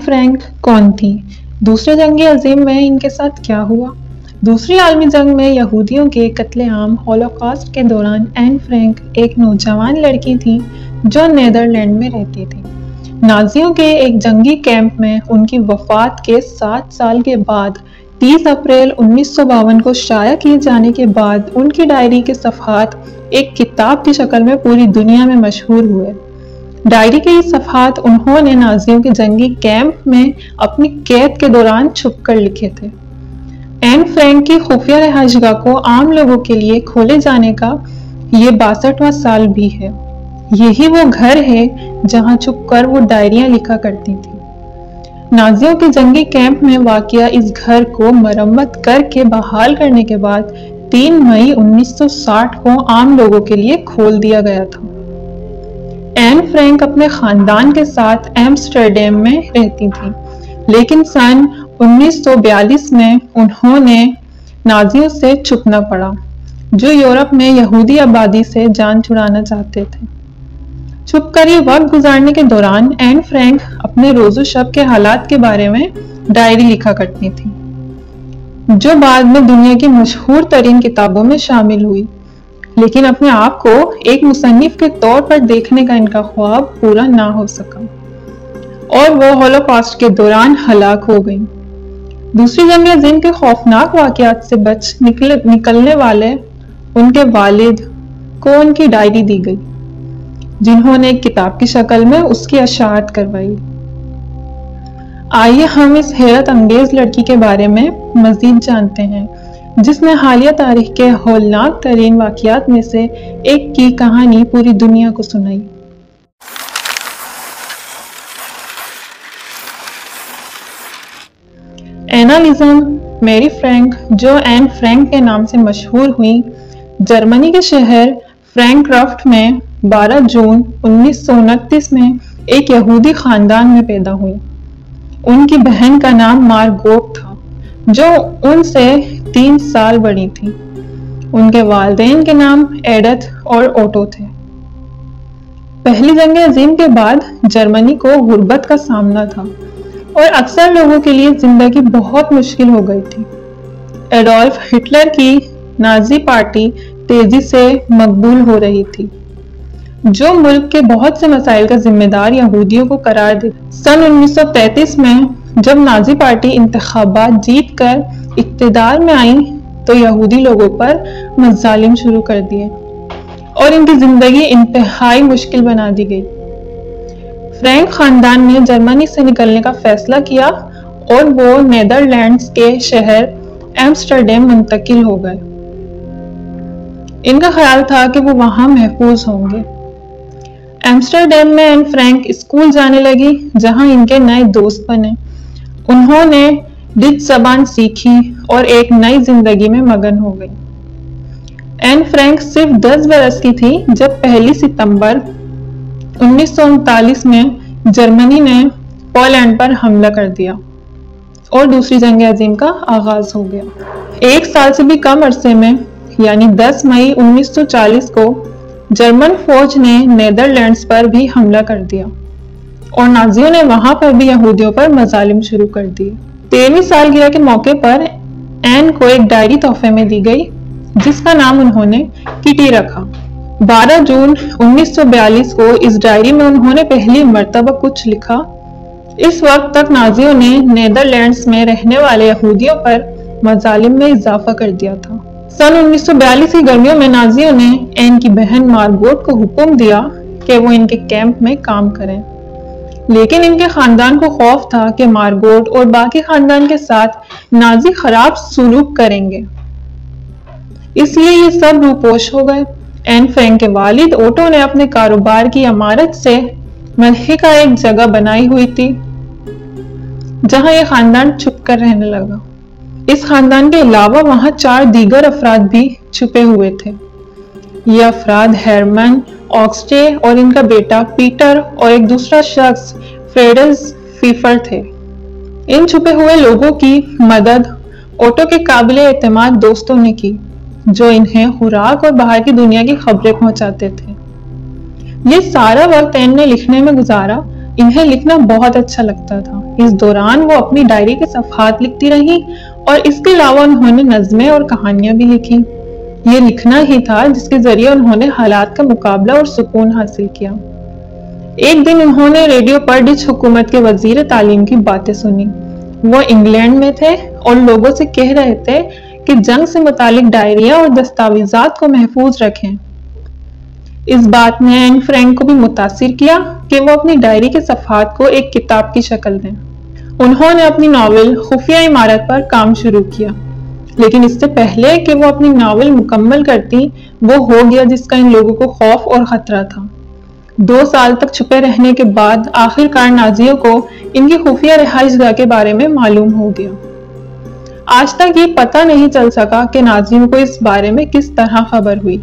Frank कौन थी? दूसरे जंग अजीम में इनके साथ क्या हुआ? दूसरी आलमी जंग में यहूदियों के कत्लेआम हॉलोकॉस्ट के दौरान एन फ्रैंक एक नौजवान लड़की थी जो नेदरलैंड में रहती थी। नाजियों के एक जंगी कैंप में उनकी वफात के सात साल के बाद 30 अप्रैल उन्नीस सौ बावन को शाया किए जाने के बाद उनकी डायरी के सफ़ात एक किताब की शक्ल में पूरी दुनिया में मशहूर हुए। डायरी के ये सफ़ात उन्होंने नाजियों के जंगी कैंप में अपनी कैद के दौरान छुप कर लिखे थे। एन फ्रैंक की खुफिया रहायशगाह को आम लोगों के लिए खोले जाने का ये बासठवा साल भी है। यही वो घर है जहाँ छुप कर वो डायरियाँ लिखा करती थी। नाजियों के जंगी कैंप में वाकिया इस घर को मरम्मत करके बहाल करने के बाद 3 मई 1960 को आम लोगों के लिए खोल दिया गया था। एन फ्रैंक अपने खानदान के साथ एम्स्टरडेम में रहती थी। लेकिन सन 1942 में उन्होंने नाजियों से छुपना पड़ा, जो यूरोप में यहूदी आबादी से जान छुड़ाना चाहते थे। छुपकर ये वक्त गुजारने के दौरान एन फ्रैंक अपने रोजो शब के हालात के बारे में डायरी लिखा करती थी, जो बाद में दुनिया की मशहूर तरीन किताबों में शामिल हुई। लेकिन अपने आप को एक मुसनफ़ के तौर पर देखने का इनका ख्वाब पूरा ना हो सका। और वो होलोकॉस्ट के दौरान हलाक हो गई। दूसरी जंग जिन के खौफनाक वाकयात से बच निकल, निकलने वाले उनके वालिद को उनकी डायरी दी गई, जिन्होंने एक किताब की शक्ल में उसकी अशात करवाई। आइए हम इस हैरत अंगेज लड़की के बारे में मजीद जानते हैं। जिसने हालिया तारीख के होलनाक तरीन वाकयात में से एक की कहानी पूरी दुनिया को सुनाई। एनालिज्म मेरी फ्रैंक, जो एन फ्रैंक के नाम से मशहूर हुई, जर्मनी के शहर फ्रैंकक्रफ्ट में 12 जून उन्नीस में एक यहूदी खानदान में पैदा हुई। उनकी बहन का नाम मारगोट था, जो उनसे तीन साल बड़ी थी। उनके वालदेन के नाम एडथ और ओटो थे। पहली जंग अजीम के बाद जर्मनी को गुर्बत का सामना था और अक्सर लोगों के लिए ज़िंदगी बहुत मुश्किल हो गई थी। एडोल्फ हिटलर की नाजी पार्टी तेज़ी से मकबूल हो रही थी, जो मुल्क के बहुत से मसाइल का जिम्मेदार यहूदियों को करार दे। सन 1933 में जब नाजी पार्टी इंतबात जीत कर इकतदार में आई तो यहूदी लोगों पर मजालिम शुरू कर दिए और इनकी ज़िंदगी इंतहाई मुश्किल बना दी गई। फ्रैंक खानदान ने जर्मनी से निकलने का फैसला किया और वो नेदरलैंड्स के शहर एम्स्टरडेम मुंतकिल हो गए। इनका ख्याल था कि वो वहाँ महफूज होंगे। एम्स्टरडेम में एन फ्रैंक स्कूल जाने लगी, जहाँ इनके नए दोस्त बने। उन्होंने डिच जबान सीखी और एक नई ज़िंदगी में मगन हो गई। एन फ्रैंक सिर्फ़ 10 बरस की थी, जब पहली सितंबर उन्नीस सौ उनतालीस में जर्मनी ने पोलैंड पर हमला कर दिया और दूसरी जंग अजीम का आगाज़ हो गया। एक साल से भी कम अरसे में, यानी 10 मई 1940 को, जर्मन फौज ने नेदरलैंड्स पर भी हमला कर दिया। और नाजियों ने वहाँ पर भी यहूदियों पर मजालिम शुरू कर दिए तेरहवीं सालगिरह के मौके पर एन को एक डायरी तोहफे में दी गई, जिसका नाम उन्होंने किटी रखा। 12 जून 1942 को इस डायरी में उन्होंने पहली मरतबा कुछ लिखा। इस वक्त तक नाजियों ने नेदरलैंड्स में रहने वाले यहूदियों पर मजालिम में इजाफा कर दिया था। सन 1942 की गर्मियों में नाजियों ने एन की बहन मार्गोट को हुक्म दिया कि वो इनके कैंप में काम करें। लेकिन इनके खानदान को खौफ था कि मारगोट और बाकी खानदान के साथ नाजी खराब सुलूक करेंगे। इसलिए ये सब रूपोश हो गए। एन फ्रैंक के वालिद ओटो ने अपने कारोबार की इमारत से मलहे का एक जगह बनाई हुई थी, जहाँ यह खानदान छुप कर रहने लगा। इस खानदान के अलावा वहाँ चार दीगर अफराद भी छुपे हुए थे। ये अफराद हेरमन ऑक्सटे और इनका बेटा पीटर और एक दूसरा शख्स फ्रेडल्स फीफर थे। इन छुपे हुए लोगों की मदद ऑटो के काबिल एतमाद दोस्तों ने की, जो इन्हें खुराक और बाहर की दुनिया की खबरें पहुंचाते थे। ये सारा वक्त एन ने लिखने में गुजारा, इन्हें लिखना बहुत अच्छा लगता था। इस दौरान वो अपनी डायरी के सफात लिखती रही और इसके अलावा उन्होंने नज़में और कहानियाँ भी लिखी। ये लिखना ही था जिसके ज़रिए उन्होंने हालात का मुकाबला और सुकून हासिल किया। एक दिन उन्होंने रेडियो पर डिच हुकूमत के वज़ीर तालीम की बातें सुनी। वो इंग्लैंड में थे और लोगों से कह रहे थे कि जंग से मुतालिक डायरिया और दस्तावेजात को महफूज रखें। इस बात ने एन फ्रैंक को भी मुतासर किया कि वो अपनी डायरी के सफ़ात को एक किताब की शक्ल दें। उन्होंने अपनी नावल खुफिया इमारत पर काम शुरू किया। लेकिन इससे पहले कि वो अपनी नावल मुकम्मल करती, वो हो गया जिसका इन लोगों को खौफ और खतरा था। दो साल तक छुपे रहने के बाद आखिरकार नाजियों को इनकी खुफिया रिहाइश गाह के बारे में मालूम हो गया। आज तक ये पता नहीं चल सका कि नाजियों को इस बारे में किस तरह खबर हुई।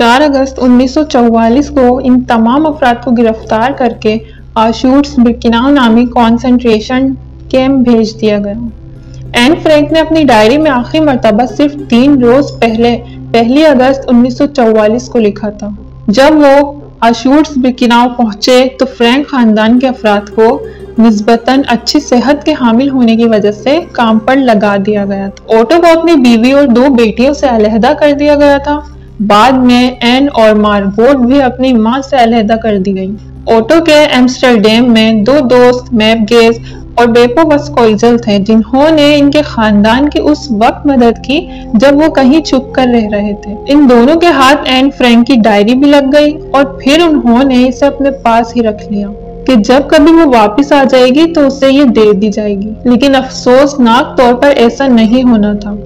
चार अगस्त 1944 को इन तमाम अफराद को गिरफ़्तार करके आशूट्स बिरकिनाव नामी कॉन्सेंट्रेशन कैंप भेज दिया गया। एन फ्रैंक ने अपनी डायरी में आखिरी मरतबा सिर्फ़ तीन रोज पहले, पहली अगस्त 1944 को लिखा था। जब वो आशूट्स बिरकिनाव पहुँचे तो फ्रैंक खानदान के अफराद को नस्बता अच्छी सेहत के हामिल होने की वजह से काम पर लगा दिया गया था। ओटो को अपनी बीवी और दो बेटियों से अलहदा कर दिया गया था। बाद में एन और मार्गोट भी अपनी माँ से अलहदा कर दी गई। ओटो के एम्स्टरडेम में दो दोस्त मैपगेज और बेपो वस्कोइजल थे, जिन्होंने इनके खानदान की उस वक्त मदद की जब वो कहीं छुप कर रह रहे थे। इन दोनों के हाथ एन फ्रैंक की डायरी भी लग गई और फिर उन्होंने इसे अपने पास ही रख लिया कि जब कभी वो वापस आ जाएगी तो उसे ये दे दी जाएगी। लेकिन अफसोसनाक तौर पर ऐसा नहीं होना था।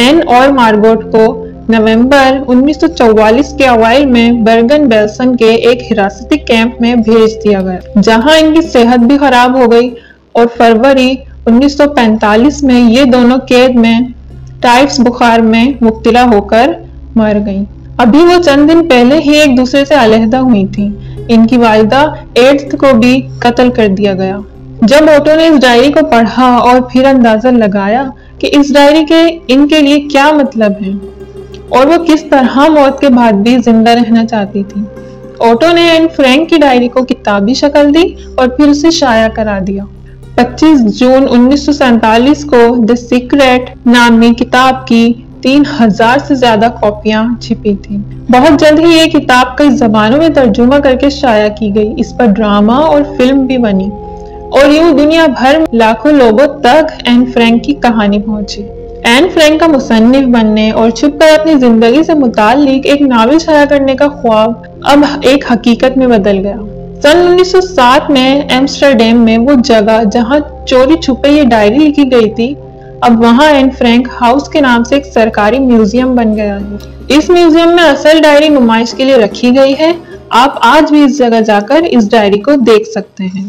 एन और मार्गोट को नवंबर 1944 के अवाइल में बर्गन बेल्सन के एक हिरासती कैंप में भेज दिया गया, जहाँ इनकी सेहत भी खराब हो गई और फरवरी 1945 में ये दोनों कैद में टाइफ्स बुखार में मुब्तला होकर मर गईं। अभी वो चंद दिन पहले ही एक दूसरे से अलहदा हुई थी इनकी वालदा एड्स को भी कत्ल कर दिया गया जब ओटो ने इस डायरी को पढ़ा और फिर अंदाज़ा लगाया कि इस डायरी के इनके लिए क्या मतलब है और वो किस तरह मौत के बाद भी ज़िंदा रहना चाहती थी। ओटो ने एन फ्रैंक की डायरी को किताबी शक्ल दी और फिर उसे शाया करा दिया। 25 जून उन्नीस को द सीक्रेट नामी किताब की तीन हज़ार से ज़्यादा कॉपियाँ छिपी थी। बहुत जल्द ही ये किताब कई जबानों में तर्जुमा करके शाया की गई। इस पर ड्रामा और फ़िल्म भी बनी। और यूँ दुनिया भर लाखों लोगों तक एन फ्रैंक की कहानी पहुँची। एन फ्रैंक का मुसनफ बनने और छुप कर अपनी ज़िंदगी से मुतालिक एक नावल छाया करने का ख्वाब अब एक हकीकत में बदल गया। सन 1907 में एम्स्टरडेम में वो जगह जहाँ चोरी छुपे ये डायरी लिखी गई थी, अब वहाँ एन फ्रैंक हाउस के नाम से एक सरकारी म्यूज़ियम बन गया है। इस म्यूज़ियम में असल डायरी नुमाइश के लिए रखी गई है। आप आज भी इस जगह जाकर इस डायरी को देख सकते हैं।